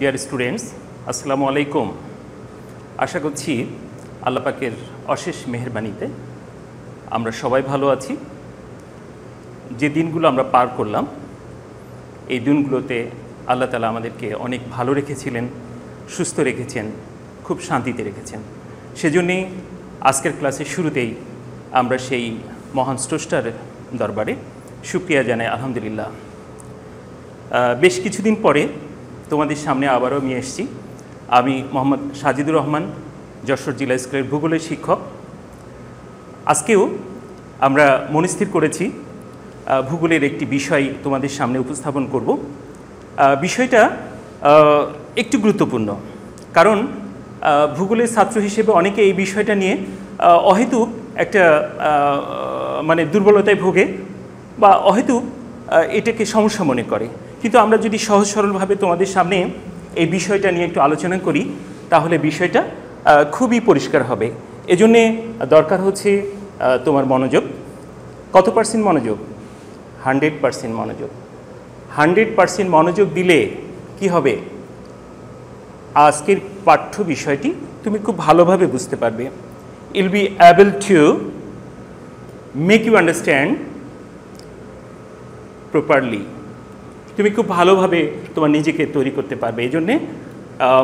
Dear students আসসালামু আলাইকুম। আশা করছি আল্লাপাকের অশেষ মেহরবানিতে আমরা সবাই ভালো আছি। যে দিনগুলো আমরা পার করলাম, এই দিনগুলোতে আল্লাহ তালা আমাদেরকে অনেক ভালো রেখেছিলেন, সুস্থ রেখেছেন, খুব শান্তিতে রেখেছেন। সেজন্যেই আজকের ক্লাসের শুরুতেই আমরা সেই মহান স্রষ্টার দরবারে সুক্রিয়া জানাই, আলহামদুলিল্লাহ। বেশ কিছুদিন পরে তোমাদের সামনে আবারও আমি এসেছি। আমি মোহাম্মদ সাজিদুর রহমান, যশোর জেলা স্কুলের ভূগোলের শিক্ষক। আজকেও আমরা মনস্থির করেছি ভূগোলের একটি বিষয় তোমাদের সামনে উপস্থাপন করব। বিষয়টা একটু গুরুত্বপূর্ণ। কারণ ভূগোলের ছাত্র হিসেবে অনেকে এই বিষয়টা নিয়ে অহেতুক একটা মানে দুর্বলতায় ভোগে বা অহেতুক এটাকে সমস্যা মনে করে। কিন্তু আমরা যদি সহজ সরলভাবে তোমাদের সামনে এই বিষয়টা নিয়ে একটু আলোচনা করি, তাহলে বিষয়টা খুবই পরিষ্কার হবে। এজন্যে দরকার হচ্ছে তোমার মনোযোগ। কত পার্সেন্ট মনোযোগ? হান্ড্রেড পার্সেন্ট মনোযোগ। হান্ড্রেড পার্সেন্ট মনোযোগ দিলে কি হবে? আজকের পাঠ্য বিষয়টি তুমি খুব ভালোভাবে বুঝতে পারবে। I'll be able to make you understand properly তুমি খুব ভালোভাবে তোমার নিজেকে তৈরি করতে পারবে। এই জন্যে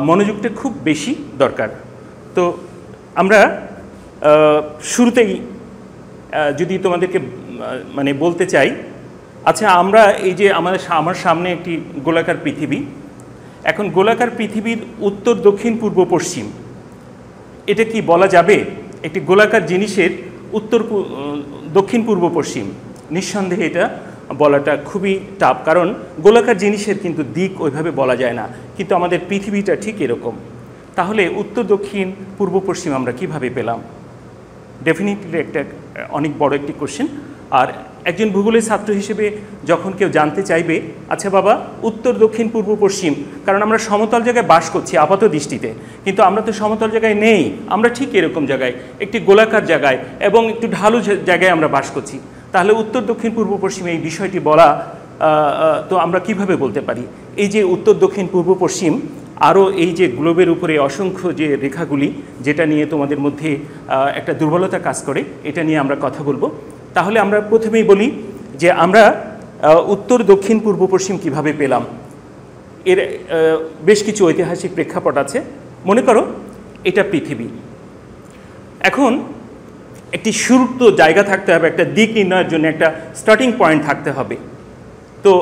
মনোযোগটা খুব বেশি দরকার। তো আমরা শুরুতেই যদি তোমাদেরকে মানে বলতে চাই আচ্ছা আমরা এই যে আমাদের আমার সামনে একটি গোলাকার পৃথিবী, এখন গোলাকার পৃথিবীর উত্তর, দক্ষিণ, পূর্ব, পশ্চিম, এটা কি বলা যাবে? একটি গোলাকার জিনিসের উত্তর দক্ষিণ, পূর্ব, পশ্চিম, নিঃসন্দেহে এটা বলাটা খুবই টাফ কারণ গোলাকার জিনিসের কিন্তু দিক ওইভাবে বলা যায় না, কিন্তু আমাদের পৃথিবীটা ঠিক এরকম। তাহলে উত্তর, দক্ষিণ, পূর্ব, পশ্চিম আমরা কীভাবে পেলাম? ডেফিনেটলি একটা অনেক বড় একটি কোশ্চেন আর একজন ভূগোলের ছাত্র হিসেবে যখন কেউ জানতে চাইবে আচ্ছা বাবা, উত্তর, দক্ষিণ, পূর্ব, পশ্চিম, কারণ আমরা সমতল জায়গায় বাস করছি আপাত দৃষ্টিতে, কিন্তু আমরা তো সমতল জায়গায় নেই, আমরা ঠিক এরকম জায়গায়, একটি গোলাকার জায়গায় এবং একটু ঢালু জায়গায় আমরা বাস করছি। তাহলে উত্তর দক্ষিণ পূর্ব পশ্চিম এই বিষয়টি বলা তো আমরা কীভাবে বলতে পারি? এই যে উত্তর দক্ষিণ পূর্ব পশ্চিম, আরও এই যে গ্লোবের উপরে অসংখ্য যে রেখাগুলি, যেটা নিয়ে তোমাদের মধ্যে একটা দুর্বলতা কাজ করে, এটা নিয়ে আমরা কথা বলব। তাহলে আমরা প্রথমেই বলি যে আমরা উত্তর দক্ষিণ পূর্ব পশ্চিম কীভাবে পেলাম? এর বেশ কিছু ঐতিহাসিক প্রেক্ষাপট আছে। মনে করো, এটা পৃথিবী। এখন একটি শুরুর জায়গা থাকতে হবে, একটা দিক নির্ণয়ের জন্য একটা স্টার্টিং পয়েন্ট থাকতে হবে। তো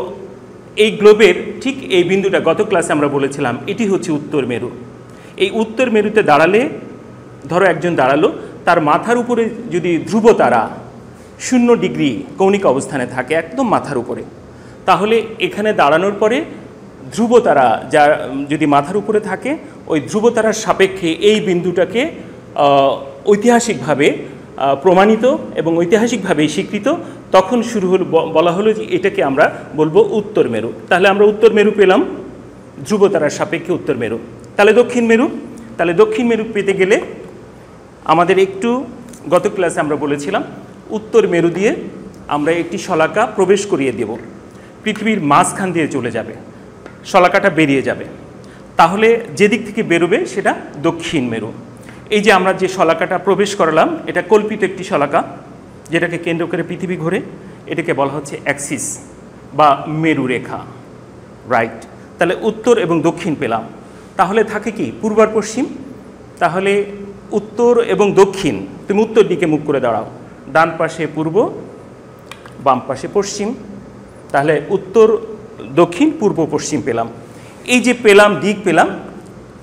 এই গ্লোবের ঠিক এই বিন্দুটা গত ক্লাসে আমরা বলেছিলাম, এটি হচ্ছে উত্তর মেরু। এই উত্তর মেরুতে দাঁড়ালে, ধরো একজন দাঁড়াল, তার মাথার উপরে যদি ধ্রুব তারা শূন্য ডিগ্রি কৌণিক অবস্থানে থাকে, একদম মাথার উপরে, তাহলে এখানে দাঁড়ানোর পরে ধ্রুব তারা যা, যদি মাথার উপরে থাকে, ওই ধ্রুব তারার সাপেক্ষে এই বিন্দুটাকে ঐতিহাসিকভাবে প্রমাণিত এবং ঐতিহাসিকভাবে স্বীকৃত, তখন শুরু হল বলা হলো যে এটাকে আমরা বলব উত্তর মেরু। তাহলে আমরা উত্তর মেরু পেলাম ধ্রুব তারার সাপেক্ষে উত্তর মেরু। তাহলে দক্ষিণ মেরু। তাহলে দক্ষিণ মেরু পেতে গেলে আমাদের একটু, গত ক্লাসে আমরা বলেছিলাম, উত্তর মেরু দিয়ে আমরা একটি শলাকা প্রবেশ করিয়ে দেব। পৃথিবীর মাঝখান দিয়ে চলে যাবে। শলাকাটা বেরিয়ে যাবে। তাহলে যেদিক থেকে বেরোবে সেটা দক্ষিণ মেরু। এই যে আমরা যে শলাকাটা প্রবেশ করালাম, এটা কল্পিত একটি শলাকা, যেটাকে কেন্দ্র করে পৃথিবী ঘোরে। এটাকে বলা হচ্ছে অ্যাক্সিস বা মেরু রেখা রাইট তাহলে উত্তর এবং দক্ষিণ পেলাম। তাহলে থাকে কি, পূর্ব আর পশ্চিম? তাহলে উত্তর এবং দক্ষিণ। তুমি উত্তর দিকে মুখ করে দাঁড়াও। ডান পাশে পূর্ব, বাম পাশে পশ্চিম। তাহলে উত্তর, দক্ষিণ, পূর্ব, পশ্চিম পেলাম। এই যে পেলাম, দিক পেলাম,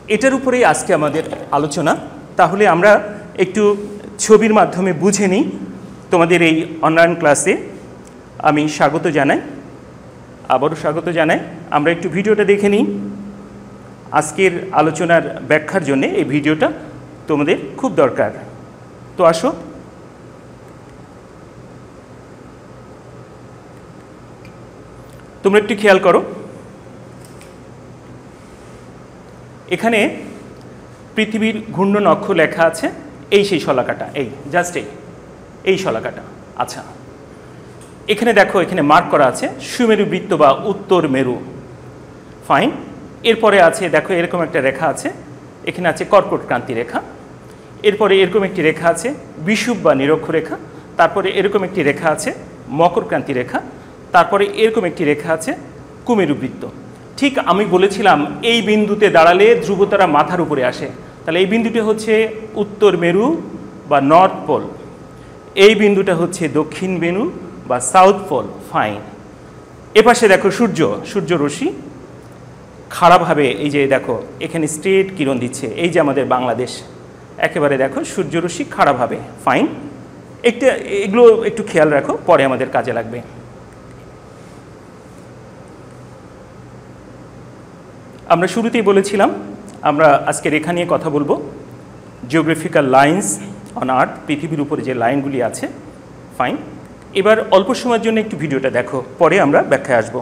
এটার উপরেই আজকে আমাদের আলোচনা। তাহলে আমরা একটু ছবির মাধ্যমে বুঝে নিই তোমাদের এই অনলাইন ক্লাসে আমি স্বাগত জানাই। আবারও স্বাগত জানাই। আমরা একটু ভিডিওটা দেখে নিই। আজকের আলোচনার ব্যাখ্যার জন্য এই ভিডিওটা তোমাদের খুব দরকার। তো আসো। তোমরা একটু খেয়াল করো। এখানে পৃথিবীর ঘূর্ণন অক্ষ লেখা আছে, এই সেই শলাকাটা, এই জাস্ট এই এই শলাকাটা আচ্ছা। এখানে দেখো, এখানে মার্ক করা আছে, সুমেরু বৃত্ত বা উত্তর মেরু। ফাইন এরপরে আছে, দেখো, এরকম একটা রেখা আছে, এখানে আছে কর্কট ক্রান্তি রেখা। এরপরে এরকম একটি রেখা আছে বিষুব বা নিরক্ষ রেখা। তারপরে এরকম একটি রেখা আছে, মকর ক্রান্তি রেখা। তারপরে এরকম একটি রেখা আছে, কুমেরু বৃত্ত। ঠিক আমি বলেছিলাম, এই বিন্দুতে দাঁড়ালে ধ্রুবতারা মাথার উপরে আসে। তাহলে এই বিন্দুটি হচ্ছে উত্তর মেরু বা নর্থ পোল এই বিন্দুটা হচ্ছে দক্ষিণ মেরু বা সাউথ পোল ফাইন এপাশে দেখো সূর্য সূর্য রশ্মি। খারাপভাবে এই যে দেখো, এখানে স্ট্রেট কিরণ দিচ্ছে। এই যে আমাদের বাংলাদেশ, একেবারে দেখো সূর্যরশ্মি খারাপভাবে ফাইন একটা, এগুলো একটু খেয়াল রাখো, পরে আমাদের কাজে লাগবে। আমরা শুরুতেই বলেছিলাম আমরা আজকের রেখা নিয়ে কথা বলব। জিওগ্রাফিক্যাল লাইন্স অন আর্থ পৃথিবীর উপরে যে লাইনগুলি আছে ফাইন এবার অল্প সময়ের জন্য একটু ভিডিওটা দেখো, পরে আমরা ব্যাখ্যায় আসব।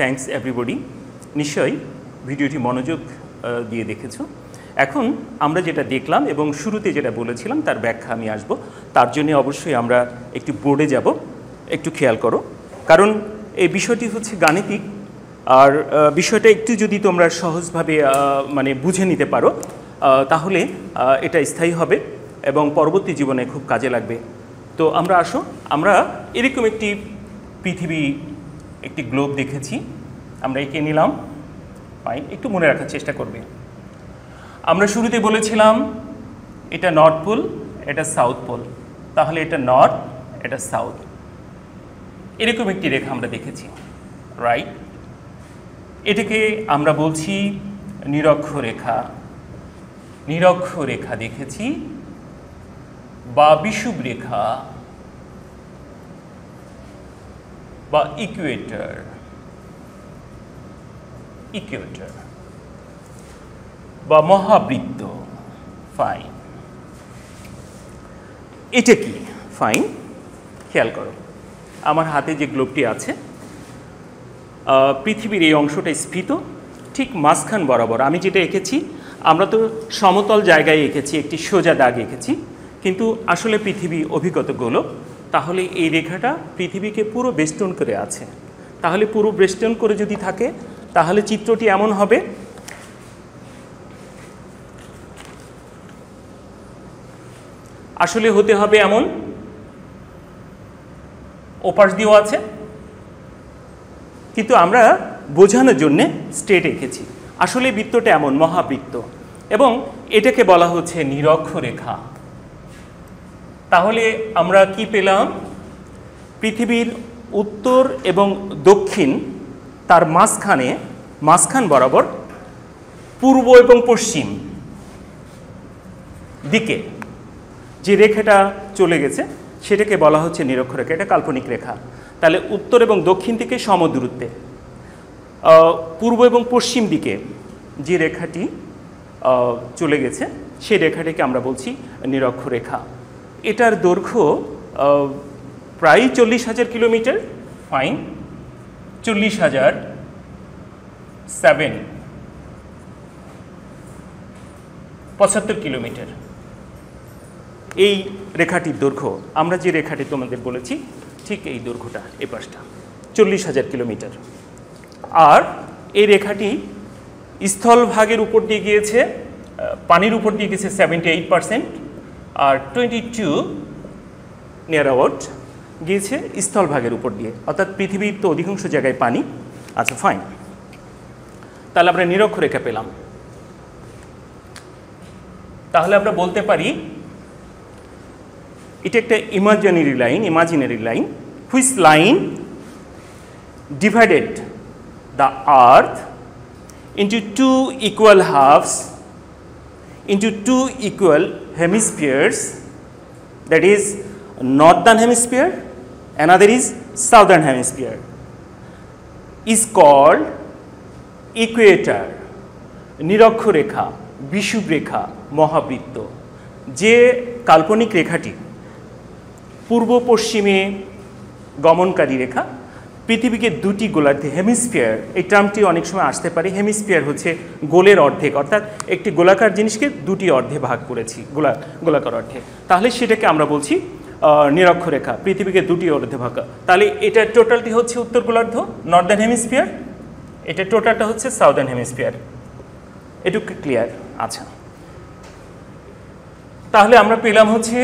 থ্যাঙ্কস এভরিবডি নিশ্চয়ই ভিডিওটি মনোযোগ দিয়ে দেখেছ। এখন আমরা যেটা দেখলাম এবং শুরুতে যেটা বলেছিলাম, তার ব্যাখ্যা আমি আসব। তার জন্য অবশ্যই আমরা একটু বোর্ডে যাব। একটু খেয়াল করো। কারণ এই বিষয়টি হচ্ছে গাণিতিক। আর বিষয়টা একটু যদি তোমরা সহজভাবে মানে বুঝে নিতে পারো তাহলে এটা স্থায়ী হবে এবং পরবর্তী জীবনে খুব কাজে লাগবে। তো আমরা আসো। আমরা এরকম একটি পৃথিবী একটি গ্লোব দেখেছি, আমরা এঁকে নিলাম। ফাইন একটু মনে রাখার চেষ্টা করবে। আমরা শুরুতে বলেছিলাম, এটা নর্থ পোল এটা সাউথ পোল তাহলে এটা নর্থ এটা সাউথ এরকম একটি রেখা আমরা দেখেছি রাইট এটাকে আমরা বলছি নিরক্ষ রেখা। নিরক্ষ রেখা দেখেছি, বা বিষুব রেখা। বা ইকুয়েটর ইকুয়েটর বা মহাবৃত্ত ফাইন এটা কি? ফাইন খেয়াল করো, আমার হাতে যে গ্লোবটি আছে পৃথিবীর এই অংশটা স্ফীত, ঠিক মাঝখান বরাবর। আমি যেটা এঁকেছি, আমরা তো সমতল জায়গায় এঁকেছি, একটি সোজা দাগ এঁকেছি, কিন্তু আসলে পৃথিবী অভিজ্ঞত গোলক। তাহলে এই রেখাটা পৃথিবীকে পুরো বেষ্টন করে আছে। তাহলে পুরো বেষ্টন করে যদি থাকে, তাহলে চিত্রটি এমন হবে। আসলে হতে হবে এমন। ওপাশ দিয়েও আছে। কিন্তু আমরা বোঝানোর জন্যে স্টেট এঁকেছি। আসলে বৃত্তটা এমন, মহাবৃত্ত। এবং এটাকে বলা হচ্ছে নিরক্ষ রেখা। তাহলে আমরা কি পেলাম? পৃথিবীর উত্তর এবং দক্ষিণ তার মাঝখানে, মাঝখান বরাবর, পূর্ব এবং পশ্চিম দিকে যে রেখাটা চলে গেছে, সেটাকে বলা হচ্ছে নিরক্ষরেখা। এটা কাল্পনিক রেখা। তাহলে উত্তর এবং দক্ষিণ দিকে সমদূরত্বে। পূর্ব এবং পশ্চিম দিকে যে রেখাটি চলে গেছে, সেই রেখাটিকে আমরা বলছি নিরক্ষরেখা। এটার দৈর্ঘ্য প্রায় চল্লিশ হাজার কিলোমিটার। ফাইন চল্লিশ হাজার সেভেন পঁচাত্তর কিলোমিটার। এই রেখাটির দৈর্ঘ্য, আমরা যে রেখাটি তোমাদের বলেছি, ঠিক এই দৈর্ঘ্যটা, এ পাশটা, চল্লিশ হাজার কিলোমিটার। আর এই রেখাটি স্থলভাগের উপর দিয়ে গিয়েছে পানির উপর দিয়ে গেছে সেভেন্টি এইট পার্সেন্ট আর টোয়েন্টি টু নিয়ার অ্যাওয়ার্ড গিয়েছে স্থলভাগের উপর দিয়ে, অর্থাৎ পৃথিবীর তো অধিকাংশ জায়গায় পানি আচ্ছা ফাইন তাহলে আমরা নিরক্ষরেখা পেলাম। তাহলে আমরা বলতে পারি, এটা একটা imaginary line imaginary line which line divided the earth into two equal halves into two equal hemispheres that is northern hemisphere another is southern hemisphere is called equator নিরক্ষরেখা বিষুব রেখা মহাবৃত্ত যে কাল্পনিক রেখাটি পূর্ব পশ্চিমে গমনকারী রেখা পৃথিবীকে দুটি গোলার্ধে হেমিস্ফিয়ার এই টার্মটি অনেক সময় আসতে পারে। হেমিস্ফিয়ার হচ্ছে গোলের অর্ধেক, অর্থাৎ একটি গোলাকার জিনিসকে দুটি অর্ধে ভাগ করেছি, গোলা গোলাকার অর্ধে। তাহলে সেটাকে আমরা বলছি নিরক্ষরেখা, পৃথিবীকে দুটি অর্ধে ভাগ তাহলে এটা টোটালটি হচ্ছে উত্তর গোলার্ধ নর্দার্ন হেমিস্ফিয়ার এটা টোটালটা হচ্ছে সাউদার্ন হেমিস্ফিয়ার এটুকু ক্লিয়ার আচ্ছা। তাহলে আমরা পেলাম হচ্ছে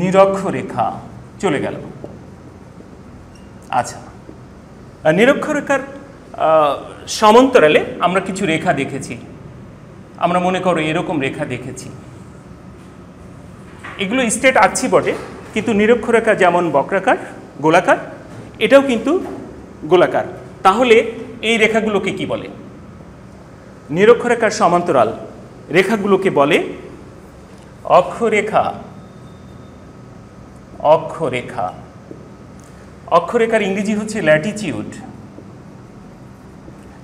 নিরক্ষরেখা, চলে গেল। আচ্ছা। নিরক্ষরেখার সমান্তরালে আমরা কিছু রেখা দেখেছি। আমরা মনে করো এরকম রেখা দেখেছি। এগুলো স্টেট আছি বটে, কিন্তু নিরক্ষরেখা যেমন বক্রাকার, গোলাকার, এটাও কিন্তু গোলাকার। তাহলে এই রেখাগুলোকে কি বলে? নিরক্ষরেখার সমান্তরাল রেখাগুলোকে বলে অক্ষরেখা। অক্ষরেখা। অক্ষরেখার ইংরেজি হচ্ছে latitude.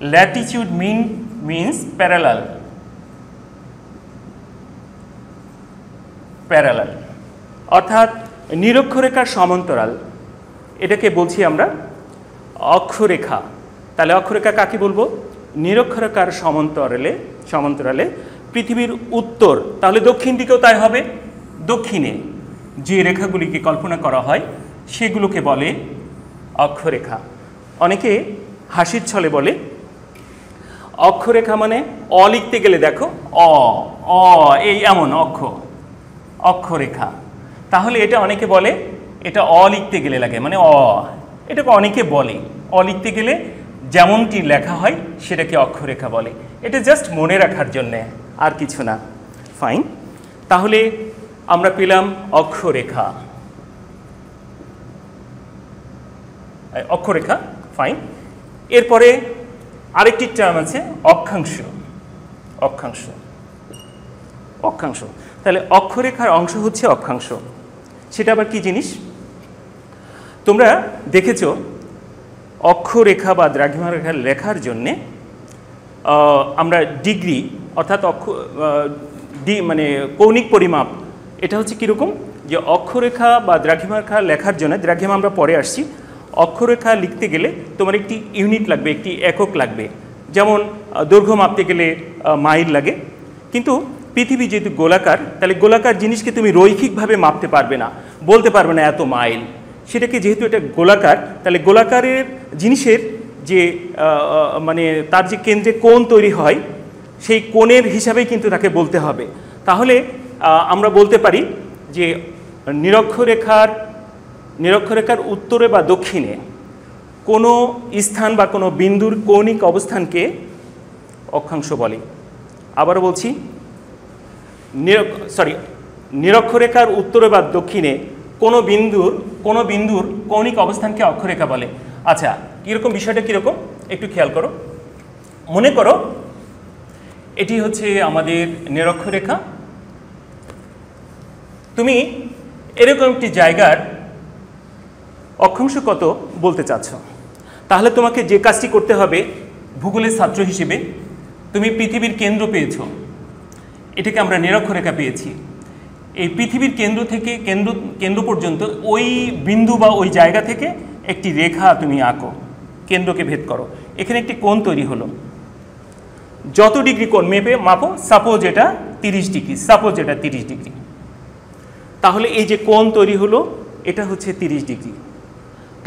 Latitude mean means parallel parallel অর্থাৎ নিরক্ষরেখার সমান্তরাল। এটাকে বলছি আমরা অক্ষরেখা। তাহলে অক্ষরেখা কাকে বলব? নিরক্ষরেখার সমান্তরালে সমান্তরালে পৃথিবীর উত্তর। তাহলে দক্ষিণ দিকেও তাই হবে। দক্ষিণে যে রেখাগুলিকে কল্পনা করা হয়, সেগুলোকে বলে অক্ষরেখা। অনেকে হাসির ছলে বলে, অক্ষরেখা মানে অ লিখতে গেলে দেখো, অ অ, এই এমন অক্ষ অক্ষরেখা। তাহলে এটা অনেকে বলে, এটা অ লিখতে গেলে লাগে মানে অ। এটাকে অনেকে বলে, অ লিখতে গেলে যেমনটি লেখা হয়, সেটাকে অক্ষরেখা বলে। এটা জাস্ট মনে রাখার জন্যে, আর কিছু না। ফাইন। তাহলে আমরা পেলাম অক্ষরেখা এই অক্ষরেখা ফাইন এরপরে আরেকটি টার্ম আছে, অক্ষাংশ। অক্ষাংশ। অক্ষাংশ। তাহলে অক্ষরেখার অংশ হচ্ছে অক্ষাংশ। সেটা আবার কি জিনিস? তোমরা দেখেছ, অক্ষরেখা বা দ্রাঘিমা রেখা লেখার জন্যে আমরা ডিগ্রি, অর্থাৎ অক্ষ ডি মানে কৌণিক পরিমাপ, এটা হচ্ছে কীরকম? যে অক্ষরেখা বা দ্রাঘিমা রেখা লেখার জন্য, দ্রাঘিমা আমরা পরে আসছি অক্ষরেখা লিখতে গেলে তোমার একটি ইউনিট লাগবে, একটি একক লাগবে। যেমন দৈর্ঘ্য মাপতে গেলে মাইল লাগে। কিন্তু পৃথিবী যেহেতু গোলাকার, তাহলে গোলাকার জিনিসকে তুমি রৈখিকভাবে মাপতে পারবে না, বলতে পারবে না এত মাইল। সেটাকে যেহেতু এটা গোলাকার, তাহলে গোলাকারের জিনিসের যে মানে তার যে কেন্দ্রে কোণ তৈরি হয়, সেই কোণের হিসাবেই কিন্তু তাকে বলতে হবে। তাহলে আমরা বলতে পারি যে নিরক্ষরেখার নিরক্ষরেখার উত্তরে বা দক্ষিণে কোনো স্থান বা কোনো বিন্দুর কৌণিক অবস্থানকে অক্ষাংশ বলে। আবারও বলছি সরি নিরক্ষরেখার উত্তরে বা দক্ষিণে কোনো বিন্দুর কোনো বিন্দুর কৌণিক অবস্থানকে অক্ষরেখা বলে। আচ্ছা কীরকম বিষয়টা কীরকম? একটু খেয়াল করো। মনে করো, এটি হচ্ছে আমাদের নিরক্ষরেখা। তুমি এরকম একটি জায়গার অক্ষাংশ কত বলতে চাচ্ছ? তাহলে তোমাকে যে কাজটি করতে হবে ভূগোলের ছাত্র হিসেবে, তুমি পৃথিবীর কেন্দ্র পেয়েছ। এটাকে আমরা নিরক্ষরেখা পেয়েছি। এই পৃথিবীর কেন্দ্র থেকে কেন্দ্র কেন্দ্র পর্যন্ত ওই বিন্দু বা ওই জায়গা থেকে একটি রেখা তুমি আঁকো, কেন্দ্রকে ভেদ করো। এখানে একটি কোণ তৈরি হলো। যত ডিগ্রি কোণ মেপে মাপো সাপোজ এটা তিরিশ ডিগ্রি সাপোজ এটা তিরিশ ডিগ্রি। তাহলে এই যে কোণ তৈরি হলো, এটা হচ্ছে তিরিশ ডিগ্রি।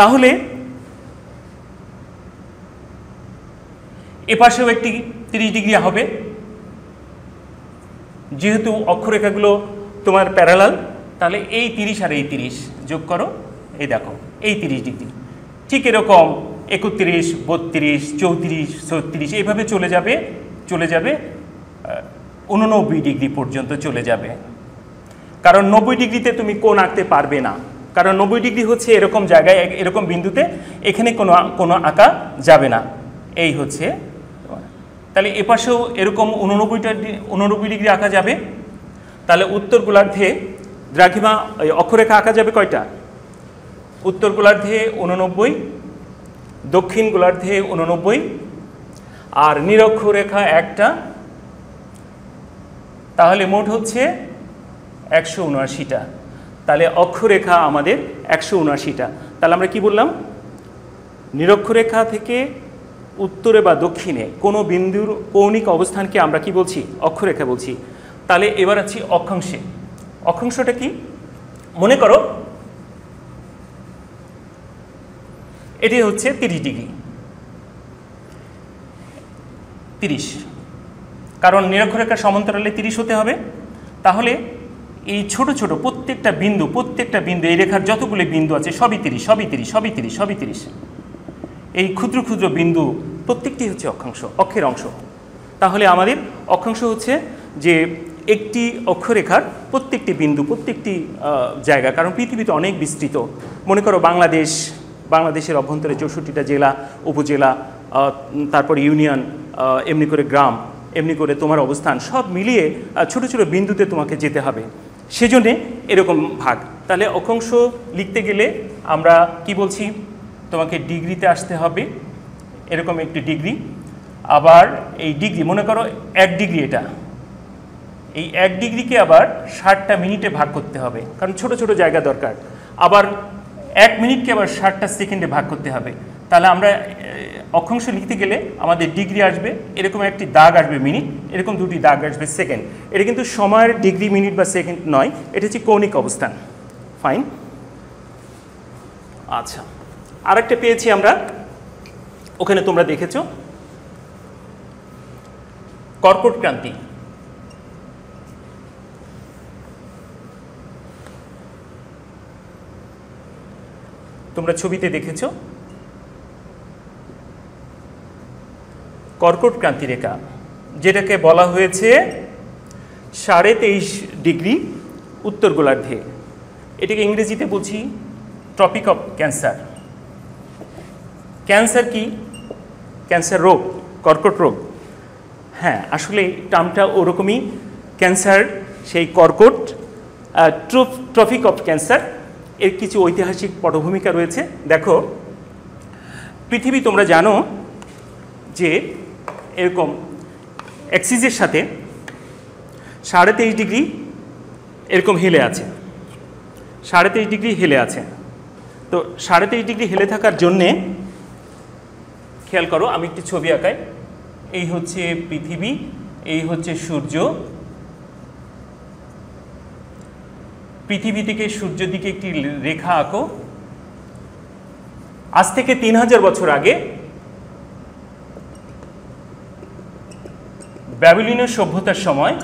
তাহলে এপাশেও একটি তিরিশ ডিগ্রি হবে। যেহেতু অক্ষরেখাগুলো তোমার প্যারালাল তাহলে এই তিরিশ আর এই তিরিশ যোগ করো। এই দেখো, এই তিরিশ ডিগ্রি। ঠিক এরকম একত্রিশ, বত্রিশ, চৌত্রিশ, ছত্রিশ এইভাবে চলে যাবে চলে যাবে উননব্বই ডিগ্রি পর্যন্ত চলে যাবে। কারণ নব্বই ডিগ্রিতে তুমি কোন আঁকতে পারবে না। কারণ নব্বই ডিগ্রি হচ্ছে এরকম জায়গায় এরকম বিন্দুতে, এখানে কোনো কোনো আঁকা যাবে না। এই হচ্ছে তাহলে এপাশেও এরকম উননব্বইটা উননব্বই ডিগ্রি আঁকা যাবে। তাহলে উত্তর গোলার্ধে দ্রাঘিমা অক্ষরেখা আঁকা যাবে কয়টা? উত্তর গোলার্ধে উননব্বই দক্ষিণ গোলার্ধে উননব্বই, আর নিরক্ষরেখা একটা। তাহলে মোট হচ্ছে একশো উনআশিটা। তাহলে অক্ষরেখা আমাদের একশো উনআশিটা। তাহলে আমরা কি বললাম? নিরক্ষরেখা থেকে উত্তরে বা দক্ষিণে কোনো বিন্দুর কৌণিক অবস্থানকে আমরা কি বলছি? অক্ষরেখা বলছি। তাহলে এবার আছি অক্ষাংশে। অক্ষাংশটা কি? মনে করো এটি হচ্ছে তিরিশ ডিগ্রি। তিরিশ। কারণ নিরক্ষরেখার সমান্তরালে তিরিশ হতে হবে। তাহলে এই ছোট ছোট প্রত্যেকটা বিন্দু প্রত্যেকটা বিন্দু, এই রেখার যতগুলি বিন্দু আছে, সবই তিরিশ সবই তিরিশ সবই তিরিশ সবই তিরিশ। এই ক্ষুদ্র ক্ষুদ্র বিন্দু প্রত্যেকটি হচ্ছে অক্ষাংশ, অক্ষের অংশ। তাহলে আমাদের অক্ষাংশ হচ্ছে যে একটি অক্ষরেখার প্রত্যেকটি বিন্দু, প্রত্যেকটি জায়গা, কারণ পৃথিবীতে অনেক বিস্তৃত। মনে করো বাংলাদেশ, বাংলাদেশের অভ্যন্তরে চৌষট্টিটা জেলা, উপজেলা তারপর ইউনিয়ন এমনি করে গ্রাম, এমনি করে তোমার অবস্থান, সব মিলিয়ে ছোট ছোট বিন্দুতে তোমাকে যেতে হবে। সেজন্যে এরকম ভাগ। তাহলে অক্ষাংশ লিখতে গেলে আমরা কি বলছি? তোমাকে ডিগ্রিতে আসতে হবে। এরকম একটি ডিগ্রি। আবার এই ডিগ্রি, মনে করো এক ডিগ্রি এটা। এই এক ডিগ্রিকে আবার ষাটটা মিনিটে ভাগ করতে হবে। কারণ ছোট ছোট জায়গা দরকার। আবার এক মিনিটকে আবার ষাটটা সেকেন্ডে ভাগ করতে হবে। তাহলে আমরা অক্ষাংশ লিখতে গেলে আমাদের ডিগ্রি আসবে, এরকম একটি দাগ আসবে মিনিট, এরকম দুটি দাগ আসবে সেকেন্ড। এটা কিন্তু সময়ের ডিগ্রি মিনিট বা সেকেন্ড নয়, এটা হচ্ছে কৌণিক অবস্থান। ফাইন আচ্ছা আরেকটা পেয়েছি আমরা, ওখানে তোমরা দেখেছ। কর্কট ক্রান্তি। তোমরা ছবিতে দেখেছ। কর্কট ক্রান্তি রেখা, যেটাকে বলা হয়েছে সাড়ে তেইশ ডিগ্রি উত্তর গোলার্ধে। এটাকে ইংরেজিতে বলছি ট্রপিক অফ ক্যান্সার ক্যান্সার কি? ক্যান্সার রোগ, কর্কট রোগ। হ্যাঁ আসলে টার্মটা ওরকমই। ক্যান্সার সেই কর্কট ট্রফিক অফ ক্যান্সার এর কিছু ঐতিহাসিক পটভূমিকা রয়েছে। দেখো, পৃথিবী তোমরা জানো যে এরকম অ্যাক্সিসের সাথে সাড়ে তেইশ ডিগ্রি এরকম হেলে আছে। সাড়ে তেইশ ডিগ্রি হেলে আছে। তো সাড়ে তেইশ ডিগ্রি হেলে থাকার জন্যে খেয়াল করো, আমি একটি ছবি আঁকাই। এই হচ্ছে পৃথিবী, এই হচ্ছে সূর্য। পৃথিবী থেকে সূর্য দিকে একটি রেখা আঁকো। আজ থেকে তিন হাজার বছর আগে ব্যাবিলিনীয় সভ্যতার সময়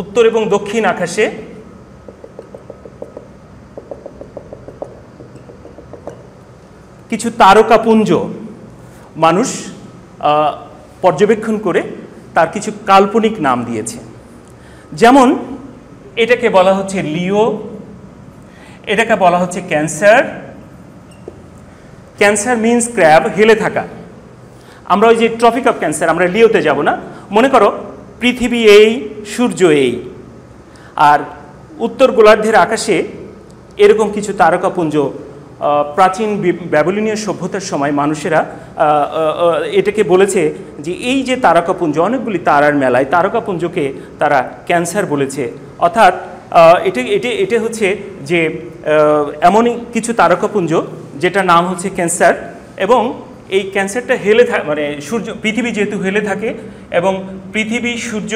উত্তর এবং দক্ষিণ আকাশে কিছু তারকাপুঞ্জ মানুষ পর্যবেক্ষণ করে তার কিছু কাল্পনিক নাম দিয়েছে। যেমন এটাকে বলা হচ্ছে লিও, এটাকে বলা হচ্ছে ক্যান্সার ক্যান্সার মিন্স ক্র্যাব হেলে থাকা। আমরা ওই যে ট্রফিক অফ ক্যান্সার আমরা লিওতে যাব না। মনে করো, পৃথিবী এই, সূর্য এই। আর উত্তর গোলার্ধের আকাশে এরকম কিছু তারকাপুঞ্জ প্রাচীন ব্যাবলিনীয় সভ্যতার সময় মানুষেরা এটাকে বলেছে যে এই যে তারকাপুঞ্জ, অনেকগুলি তারার মেলায় তারকাপুঞ্জকে তারা ক্যান্সার বলেছে। অর্থাৎ এটা, এটি, এটা হচ্ছে যে এমনই কিছু তারকাপুঞ্জ যেটা নাম হচ্ছে ক্যান্সার এবং এই ক্যান্সারটা হেলে থাকে মানে সূর্য, পৃথিবী যেহেতু হেলে থাকে এবং পৃথিবী সূর্য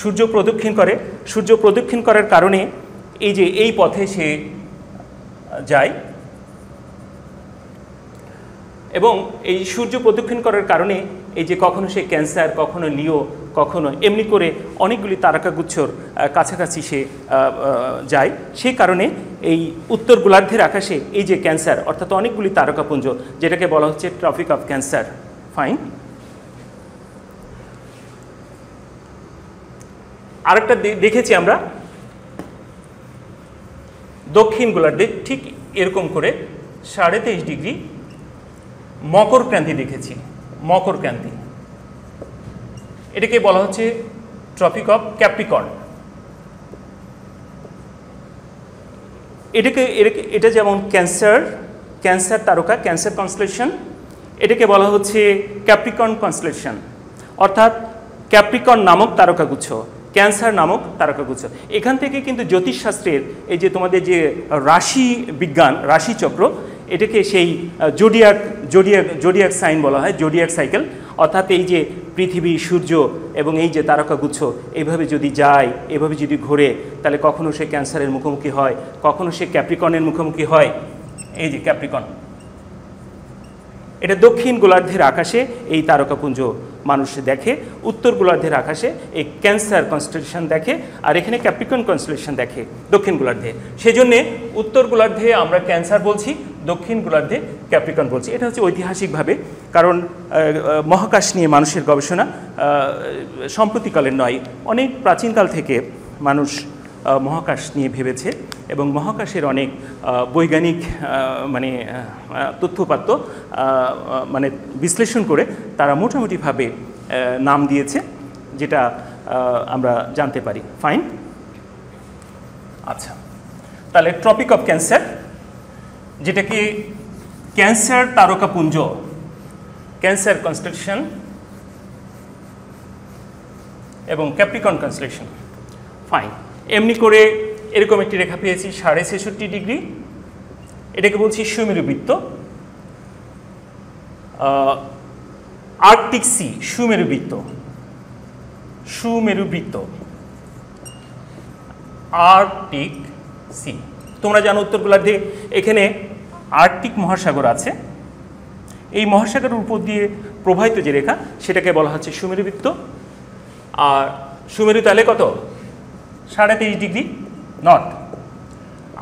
সূর্য প্রদক্ষিণ করে, সূর্য প্রদক্ষিণ করার কারণে এই যে, এই পথে সে যায় এবং এই সূর্য প্রদক্ষিণ করার কারণে এই যে কখনো সে ক্যান্সার, কখনো লিও কখনো এমনি করে অনেকগুলি তারকাগুচ্ছর কাছাকাছি সে যায়। সেই কারণে এই উত্তর গোলার্ধের আকাশে এই যে ক্যান্সার, অর্থাৎ অনেকগুলি তারকাপুঞ্জ, যেটাকে বলা হচ্ছে ট্রফিক অফ ক্যান্সার। ফাইন। আরেকটা দেখেছি আমরা। দক্ষিণ গোলার্ধে ঠিক এরকম করে সাড়ে তেইশ ডিগ্রি মকর ক্রান্তি দেখেছি। মকর ক্রান্তি। এটাকে বলা হচ্ছে ট্রপিক অফ ক্যাপ্রিকর্ন এটাকে এটা যেমন ক্যান্সার ক্যান্সার তারকা ক্যান্সার কনস্টেলেশন এটাকে বলা হচ্ছে ক্যাপ্রিকর্ন কনস্টেলেশন অর্থাৎ ক্যাপ্রিকর্ন নামক তারকাগুচ্ছ ক্যান্সার নামক তারকাগুচ্ছ। এখান থেকে কিন্তু জ্যোতিষশাস্ত্রের এই যে তোমাদের যে রাশি বিজ্ঞান রাশিচক্র এটাকে সেই জোডিয়াক জোডিয়াক জোডিয়াক সাইন বলা হয় জোডিয়াক সাইকেল অর্থাৎ এই যে পৃথিবী, সূর্য এবং এই যে তারকাগুচ্ছ, এভাবে যদি যায়, এভাবে যদি ঘোরে, তাহলে কখনো সে ক্যান্সারের মুখোমুখি হয়, কখনো সে ক্যাপ্রিকনের মুখোমুখি হয়। এই যে ক্যাপ্রিকন। এটা দক্ষিণ গোলার্ধের আকাশে এই তারকাপুঞ্জ মানুষ দেখে, উত্তর গোলার্ধের আকাশে এই ক্যান্সার কনস্টেলেশন দেখে, আর এখানে ক্যাপ্রিকন কনস্টেলেশন দেখে দক্ষিণ গোলার্ধে। সেজন্যে উত্তর গোলার্ধে আমরা ক্যান্সার বলছি, দক্ষিণ গোলার্ধে ক্যাপ্রিকন বলছি। এটা হচ্ছে ঐতিহাসিকভাবে কারণ মহাকাশ নিয়ে মানুষের গবেষণা সম্প্রতিকালের নয় অনেক প্রাচীনকাল থেকে মানুষ মহাকাশ নিয়ে ভেবেছে এবং মহাকাশের অনেক বৈজ্ঞানিক মানে আহ, মানে বিশ্লেষণ করে তারা মোটামুটিভাবে নাম দিয়েছে যেটা আমরা জানতে পারি। ফাইন আচ্ছা। তাহলে ট্রপিক অফ ক্যান্সার যেটাকে ক্যান্সার তারকাপুঞ্জ ক্যান্সার কনস্ট্রাকশন এবং ক্যাপ্রিকন কনস্ট্রাকশন। ফাইন এমনি করে এরকম একটি রেখা পেয়েছি, সাড়ে ছেষট্টি ডিগ্রি। এটাকে বলছি সুমেরু বৃত্ত আর্কটিক সি সুমেরু বৃত্ত সুমেরু বৃত্ত আর্কটিক সি। তোমরা জানো উত্তর এখানে আর্কটিক মহাসাগর আছে। এই মহাসাগরের উপর দিয়ে প্রবাহিত যে রেখা, সেটাকে বলা হচ্ছে সুমেরু বৃত্ত আর সুমেরু তাহলে কত? সাড়ে তেইশ ডিগ্রি নর্থ।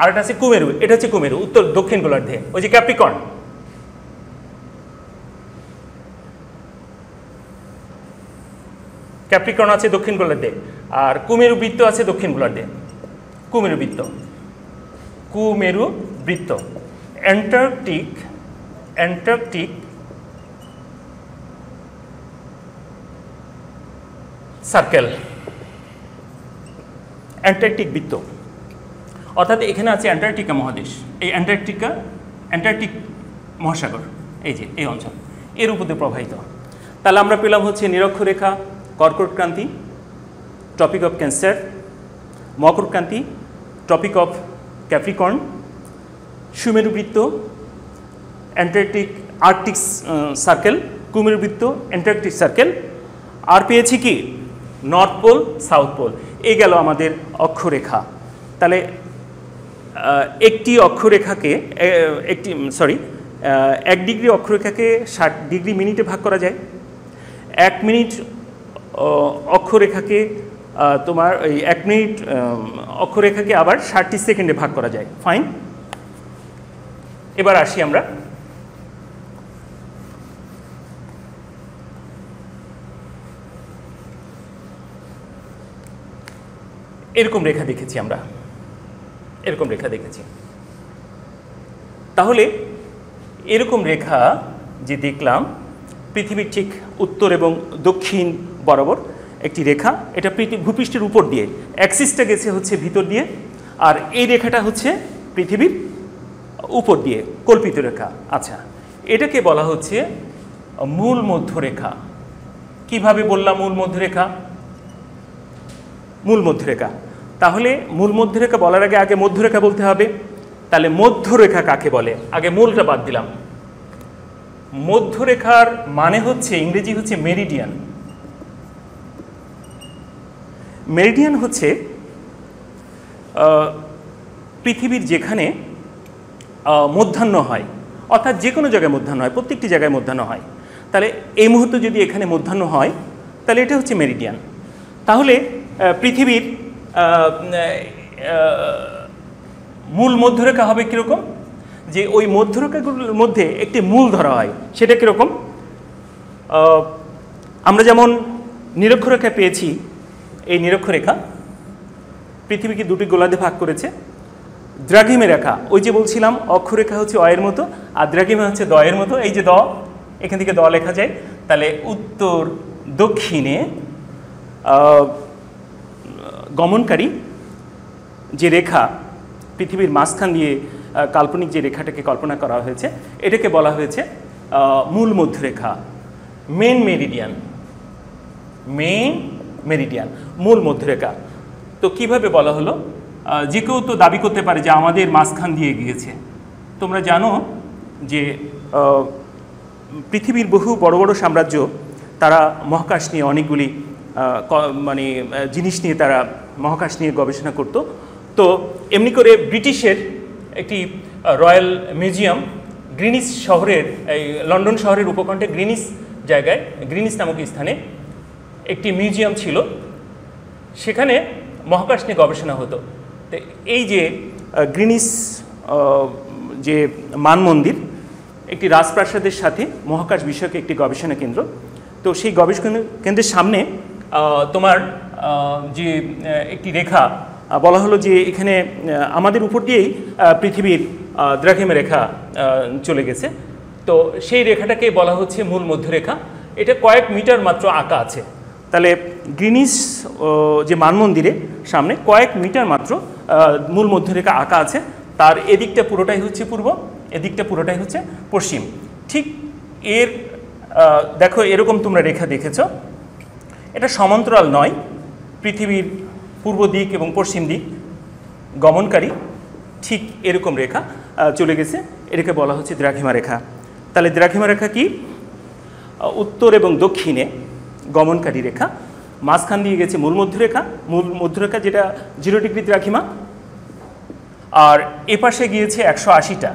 আর এটা আছে কুমেরু, এটা হচ্ছে কুমেরু, উত্তর দক্ষিণ গোলার্ধে। ওই যে ক্যাপ্রিকর্ন ক্যাপ্রিকর্ন আছে দক্ষিণ গোলার্ধে, আর কুমেরু বৃত্ত আছে দক্ষিণ গোলার্ধে। কুমেরু বৃত্ত কুমেরু বৃত্ত অ্যান্টার্কটিক অ্যান্টার্কটিক সার্কেল, অ্যান্টার্কটিক বৃত্ত। অর্থাৎ এখানে আছে অ্যান্টার্কটিকা মহাদেশ। এই অ্যান্টার্কটিকা, অ্যান্টার্কটিক মহাসাগর, এই যে, এই অঞ্চল, এর উপর দিয়ে প্রবাহিত। তাহলে আমরা পেলাম হচ্ছে নিরক্ষরেখা, কর্কট ক্রান্তি, টপিক অফ ক্যান্সার, মকর ক্রান্তি, টপিক অফ ক্যাপ্রিকর্ন, সুমেরু বৃত্ত, অ্যান্টার্কটিক আর্কটিক সার্কেল, কুমেরু বৃত্ত, অ্যান্টার্কটিক সার্কেল। আর পেয়েছি কি? নর্থ পোল সাউথ পোল এই গেল আমাদের অক্ষরেখা। তাহলে একটি অক্ষরেখাকে একটি সরি এক ডিগ্রি অক্ষরেখাকে ষাট ডিগ্রি মিনিটে ভাগ করা যায়। এক মিনিট অক্ষরেখাকে তোমার এই এক মিনিট অক্ষরেখাকে আবার ষাটটি সেকেন্ডে ভাগ করা যায়। ফাইন এবার আসি আমরা এরকম রেখা দেখেছি আমরা। এরকম রেখা দেখেছি। তাহলে এরকম রেখা যে দেখলাম, পৃথিবীর ঠিক উত্তর এবং দক্ষিণ বরাবর একটি রেখা, এটা পৃথিবী ভূপৃষ্ঠের উপর দিয়ে অ্যাক্সিসটা গেছে হচ্ছে ভিতর দিয়ে, আর এই রেখাটা হচ্ছে পৃথিবীর উপর দিয়ে, কল্পিত রেখা। আচ্ছা এটাকে বলা হচ্ছে মূল মধ্যরেখা। কীভাবে বললাম মূল মধ্যরেখা? মূল মধ্যরেখা। তাহলে মূল মধ্যরেখা বলার আগে আগে মধ্যরেখা বলতে হবে। তাহলে মধ্যরেখা কাকে বলে? আগে মূলটা বাদ দিলাম। মধ্যরেখার মানে হচ্ছে, ইংরেজি হচ্ছে মেরিডিয়ান। মেরিডিয়ান হচ্ছে পৃথিবীর যেখানে মধ্যাহ্ন হয়। অর্থাৎ যে কোনো জায়গায় মধ্যাহ্ন হয়, প্রত্যেকটি জায়গায় মধ্যাহ্ন হয়। তাহলে এই মুহূর্তে যদি এখানে মধ্যাহ্ন হয়, তাহলে এটা হচ্ছে মেরিডিয়ান। তাহলে পৃথিবীর মূল মধ্যরেখা হবে কীরকম? যে ওই মধ্যরেখাগুলোর মধ্যে একটি মূল ধরা হয়, সেটা কীরকম? আমরা যেমন নিরক্ষরেখা পেয়েছি, এই নিরক্ষরেখা পৃথিবীকে দুটি গোলাতে ভাগ করেছে। দ্রাঘিমে রেখা, ওই যে বলছিলাম, অক্ষরেখা হচ্ছে অয়ের মতো, আর দ্রাঘিমে হচ্ছে দয়ের মতো। এই যে দ, এখান থেকে দ লেখা যায়। তাহলে উত্তর দক্ষিণে গমনকারী যে রেখা পৃথিবীর মাঝখান দিয়ে কাল্পনিক যে রেখাটাকে কল্পনা করা হয়েছে, এটাকে বলা হয়েছে মূল মধ্যরেখা মেন মেরিডিয়ান মেন মেরিডিয়ান মূল মধ্যরেখা। তো কীভাবে বলা হলো? যে কেউ তো দাবি করতে পারে যে আমাদের মাঝখান দিয়ে গিয়েছে। তোমরা জানো যে পৃথিবীর বহু বড় বড় সাম্রাজ্য, তারা মহাকাশ নিয়ে অনেকগুলি মানে জিনিস নিয়ে তারা মহাকাশ নিয়ে গবেষণা করত। তো এমনি করে ব্রিটিশের একটি রয়্যাল মিউজিয়াম গ্রিনিস শহরের, এই লন্ডন শহরের উপকণ্ঠে গ্রিনিস জায়গায়, গ্রিনিস নামক স্থানে একটি মিউজিয়াম ছিল। সেখানে মহাকাশ নিয়ে গবেষণা হতো। তো এই যে গ্রিনিস যে মান মন্দির, একটি রাজপ্রাসাদের সাথে মহাকাশ বিষয়ক একটি গবেষণা কেন্দ্র। তো সেই গবেষণা কেন্দ্রের সামনে তোমার যে একটি রেখা বলা হলো যে এখানে আমাদের উপর দিয়েই পৃথিবীর দ্রাঘিমা রেখা চলে গেছে। তো সেই রেখাটাকে বলা হচ্ছে মূল মধ্যরেখা। এটা কয়েক মিটার মাত্র আঁকা আছে। তাহলে গ্রিনিস যে মানমন্দিরে, সামনে কয়েক মিটার মাত্র মূল মধ্যরেখা আঁকা আছে। তার এদিকটা পুরোটাই হচ্ছে পূর্ব, এদিকটা পুরোটাই হচ্ছে পশ্চিম। ঠিক এর দেখো এরকম তোমরা রেখা দেখেছ। এটা সমান্তরাল নয় পৃথিবীর পূর্ব দিক এবং পশ্চিম দিক গমনকারী ঠিক এরকম রেখা চলে গেছে। এটাকে বলা হচ্ছে দ্রাঘিমা রেখা। তাহলে দ্রাঘিমা রেখা কি? উত্তর এবং দক্ষিণে গমনকারী রেখা। মাঝখান দিয়ে গেছে মূল মধ্যরেখা। মূল মধ্যরেখা যেটা জিরো ডিগ্রি দ্রাঘিমা। আর এপাশে গিয়েছে একশো আশিটা।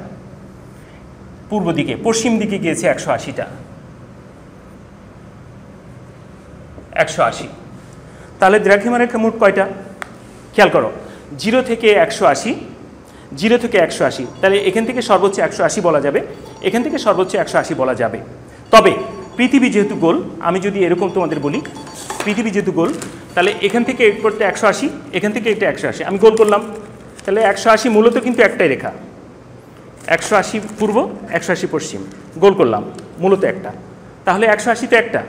পূর্ব দিকে, পশ্চিম দিকে গিয়েছে একশো আশিটা। একশো আশি। তাহলে দ্রাঘিমা রেখা মোট কয়টা? খেয়াল করো, জিরো থেকে একশো আশি, জিরো থেকে একশো আশি, তাহলে এখান থেকে সর্বোচ্চ একশো আশি বলা যাবে, এখান থেকে সর্বোচ্চ একশো আশি বলা যাবে। তবে পৃথিবী যেহেতু গোল, আমি যদি এরকম তোমাদের বলি, পৃথিবী যেহেতু গোল, তাহলে এখান থেকে করতে একশো আশি, এখান থেকে এটা একশো আশি, আমি গোল করলাম, তাহলে একশো আশি মূলত কিন্তু একটাই রেখা, একশো আশি পূর্ব, একশো আশি পশ্চিম, গোল করলাম, মূলত একটা, তাহলে একশো আশি তো একটা,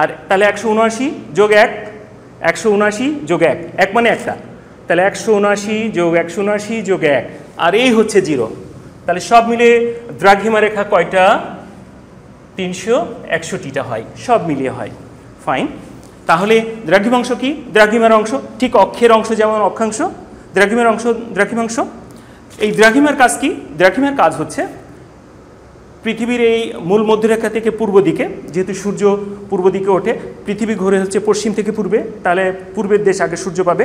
আর তাহলে একশো উনআশি যোগ এক একশো উনআশি যোগ এক এক মানে একটা। তাহলে একশো উনআশি যোগ একশো উনআশি যোগ এক, আর এই হচ্ছে জিরো। তাহলে সব মিলে দ্রাঘিমা রেখা কয়টা? তিনশো একষট্টিটা হয়, সব মিলিয়ে হয়। ফাইন তাহলে দ্রাঘিমাংশ কি? দ্রাঘিমার অংশ, ঠিক অক্ষের অংশ যেমন অক্ষাংশ, দ্রাঘিমার অংশ, দ্রাঘিমাংশ। এই দ্রাঘিমার কাজ কি? দ্রাঘিমার কাজ হচ্ছে পৃথিবীর এই মূল মধ্যরেখা থেকে পূর্ব দিকে, যেহেতু সূর্য পূর্ব দিকে ওঠে, পৃথিবী ঘুরে হচ্ছে পশ্চিম থেকে পূর্বে, তাহলে পূর্বের দেশ আগে সূর্য পাবে।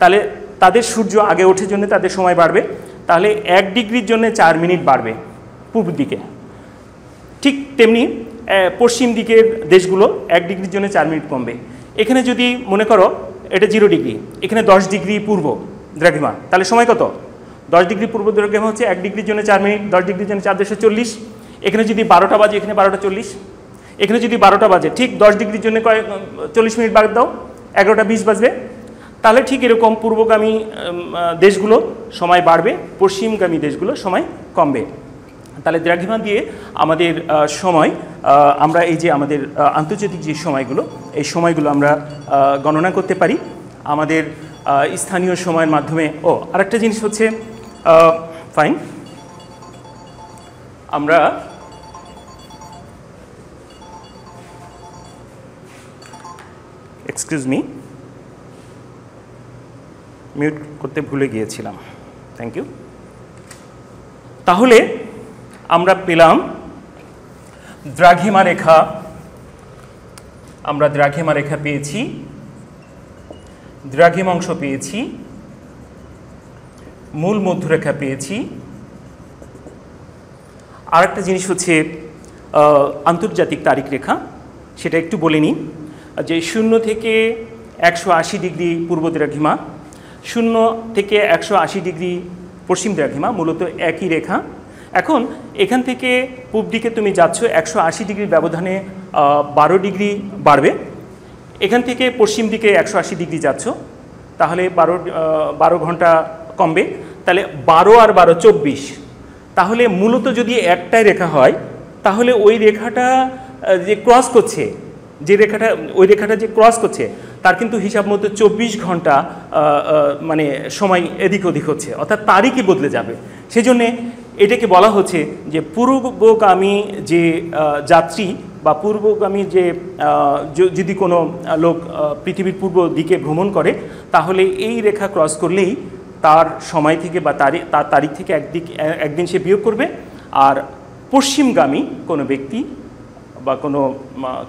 তাহলে তাদের সূর্য আগে ওঠে জন্য তাদের সময় বাড়বে। তাহলে এক ডিগ্রির জন্য চার মিনিট বাড়বে পূর্ব দিকে। ঠিক তেমনি পশ্চিম দিকের দেশগুলো এক ডিগ্রির জন্য চার মিনিট কমবে। এখানে যদি মনে করো, এটা জিরো ডিগ্রি, এখানে দশ ডিগ্রি পূর্ব দ্রাঘিমা, তাহলে সময় কত? দশ ডিগ্রি পূর্ব দ্রাঘিমা হচ্ছে এক ডিগ্রির জন্য চার মিনিট, দশ ডিগ্রির জন্য চার দেড়শো চল্লিশ এখানে যদি বারোটা বাজে, এখানে বারোটা চল্লিশ। এখানে যদি বারোটা বাজে, ঠিক দশ ডিগ্রির জন্য কয়েক চল্লিশ মিনিট বাদ দাও, এগারোটা বিশ বাজবে। তাহলে ঠিক এরকম পূর্বগামী দেশগুলো সময় বাড়বে, পশ্চিমগামী দেশগুলো সময় কমবে। তাহলে দ্রাঘিমা দিয়ে আমাদের সময় আমরা এই যে আমাদের আন্তর্জাতিক যে সময়গুলো, এই সময়গুলো আমরা গণনা করতে পারি। আমাদের স্থানীয় সময়ের মাধ্যমে, ও, আরেকটা জিনিস হচ্ছে ফাইন আমরা এক্সকিউজ মি মিউট করতে ভুলে গিয়েছিলাম। থ্যাংক ইউ তাহলে আমরা পেলাম দ্রাঘিমা রেখা। আমরা দ্রাঘিমা রেখা পেয়েছি। দ্রাঘিম অংশ পেয়েছি। মূল মধ্যরেখা পেয়েছি। আর একটা জিনিস হচ্ছে আন্তর্জাতিক তারিখ রেখা। সেটা একটু বলে নিই। যে শূন্য থেকে একশো আশি ডিগ্রি পূর্ব দ্রাঘিমা শূন্য থেকে একশো আশি ডিগ্রি পশ্চিম দ্রাঘিমা মূলত একই রেখা। এখন এখান থেকে পূব দিকে তুমি যাচ্ছ, একশো আশি ডিগ্রির ব্যবধানে বারো ডিগ্রি বাড়বে। এখান থেকে পশ্চিম দিকে একশো আশি ডিগ্রি যাচ্ছ, তাহলে বারো বারো ঘণ্টা কমবে। তাহলে বারো আর বারো চব্বিশ। তাহলে মূলত যদি একটাই রেখা হয়, তাহলে ওই রেখাটা যে ক্রস করছে যে রেখাটা, ওই রেখাটা যে ক্রস করছে, তার কিন্তু হিসাব মতো চব্বিশ ঘণ্টা মানে সময় এদিক ওদিক হচ্ছে, অর্থাৎ তারিখই বদলে যাবে। সেজন্যে এটাকে বলা হচ্ছে যে পূর্বগামী যে যাত্রী বা পূর্বগামী যে যদি কোনো লোক পৃথিবীর পূর্ব দিকে ভ্রমণ করে, তাহলে এই রেখা ক্রস করলেই তার সময় থেকে বা তারিখ তার তারিখ থেকে একদিক একদিন সে বিয়োগ করবে। আর পশ্চিমগামী কোনো ব্যক্তি বা কোনো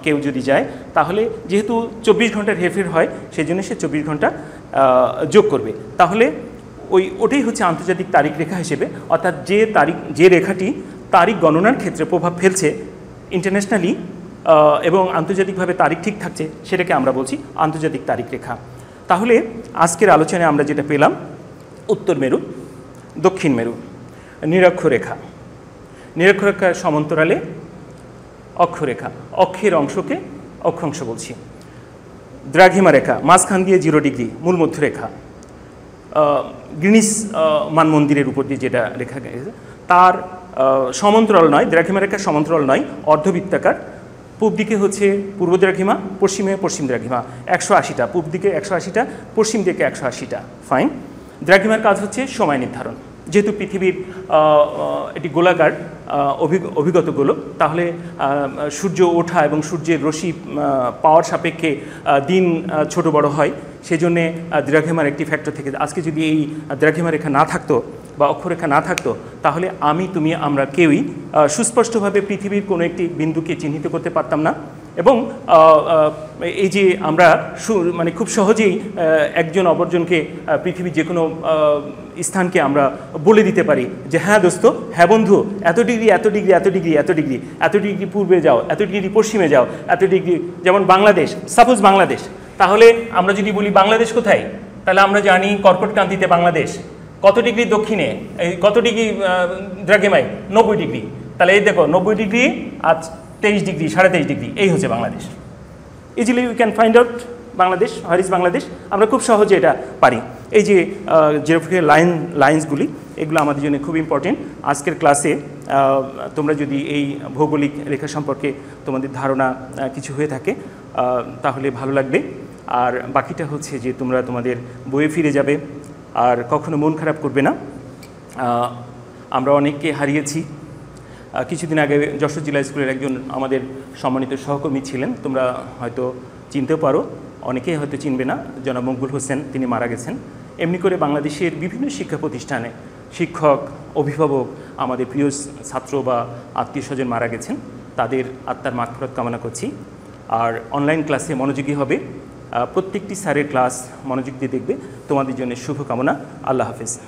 কেউ যদি যায়, তাহলে যেহেতু চব্বিশ ঘণ্টার হেরফের হয় সেই জন্য সে চব্বিশ ঘণ্টা যোগ করবে। তাহলে ওই, ওটাই হচ্ছে আন্তর্জাতিক তারিখ রেখা হিসেবে, অর্থাৎ যে তারিখ, যে রেখাটি তারিখ গণনার ক্ষেত্রে প্রভাব ফেলছে ইন্টারন্যাশনালি এবং আন্তর্জাতিকভাবে তারিখ ঠিক থাকছে, সেটাকে আমরা বলছি আন্তর্জাতিক তারিখ রেখা। তাহলে আজকের আলোচনায় আমরা যেটা পেলাম, উত্তর মেরু, দক্ষিণ মেরু, নিরক্ষরেখা। নিরক্ষরেখার সমান্তরালে অক্ষরেখা, অক্ষের অংশকে অক্ষাংশ বলছি। দ্রাঘিমা রেখা, মাঝখান দিয়ে জিরো ডিগ্রি, মূল মধ্যরেখা। গ্রিনিস মানমন্দিরের উপর দিয়ে যেটা রেখা গেছে, তার সমান্তরাল নয়, দ্রাঘিমা রেখার সমান্তরাল নয়, অর্ধবৃত্তাকার। পূব দিকে হচ্ছে পূর্ব দ্রাঘিমা, পশ্চিমে পশ্চিম দ্রাঘিমা, একশো আশিটা, পূব দিকে একশো আশিটা, পশ্চিম দিকে একশো আশিটা ফাইন দ্রাঘিমার কাজ হচ্ছে সময় নির্ধারণ। যেহেতু পৃথিবীর এটি গোলাকার গোলক তাহলে সূর্য ওঠা এবং সূর্যের রশ্মি পাওয়ার সাপেক্ষে দিন ছোট বড় হয়। সেজন্যে দ্রাঘেমার একটি ফ্যাক্টর থেকে, আজকে যদি এই দ্রাঘেমা রেখা না থাকতো বা অক্ষরেখা না থাকতো, তাহলে আমি, তুমি, আমরা কেউই সুস্পষ্টভাবে পৃথিবীর কোনো একটি বিন্দুকে চিহ্নিত করতে পারতাম না। এবং এই যে আমরা মানে খুব সহজেই একজন অপরজনকে পৃথিবীর যে কোনো স্থানকে আমরা বলে দিতে পারি যে হ্যাঁ দোস্ত হ্যাঁ বন্ধু এত ডিগ্রি এত ডিগ্রি এত ডিগ্রি এত ডিগ্রি এত ডিগ্রি পূর্বে যাও এত ডিগ্রি পশ্চিমে যাও এত ডিগ্রি যেমন বাংলাদেশ সাপোজ বাংলাদেশ তাহলে আমরা যদি বলি বাংলাদেশ কোথায়? তাহলে আমরা জানি কর্কটক্রান্তিতে বাংলাদেশ কত ডিগ্রি দক্ষিণে কত ডিগ্রি আহ, নব্বই ডিগ্রি তাহলে এই দেখো নব্বই ডিগ্রি আর তেইশ ডিগ্রি, সাড়ে তেইশ ডিগ্রি, এই হচ্ছে Bangladesh. Easily we can find out Bangladesh here is Bangladesh, আমরা খুব সহজে এটা পারি। এই যে জিওগ্রাফিক্যাল লাইন লাইন্সগুলি এগুলো আমাদের জন্য খুব ইম্পর্টেন্ট আজকের ক্লাসে তোমরা যদি এই ভৌগোলিক রেখা সম্পর্কে তোমাদের ধারণা কিছু হয়ে থাকে তাহলে ভালো লাগবে। আর বাকিটা হচ্ছে যে, তোমরা তোমাদের বইয়ে ফিরে যাবে, আর কখনো মন খারাপ করবে না। আমরা অনেককে হারিয়েছি কিছুদিন আগে যশোর জিলা স্কুলের একজন আমাদের সম্মানিত সহকর্মী ছিলেন। তোমরা হয়তো চিনতেও পারো, অনেকেই হয়তো চিনবে না। জনাব মকবুল হোসেন, তিনি মারা গেছেন। এমনি করে বাংলাদেশের বিভিন্ন শিক্ষা প্রতিষ্ঠানে শিক্ষক, অভিভাবক, আমাদের প্রিয় ছাত্র বা আত্মীয় স্বজন মারা গেছেন। তাদের আত্মার মাগফরত কামনা করছি। আর অনলাইন ক্লাসে মনোযোগী হবে। প্রত্যেকটি স্যারের ক্লাস মনোযোগ দিয়ে দেখবে। তোমাদের জন্য শুভকামনা। আল্লাহ হাফেজ।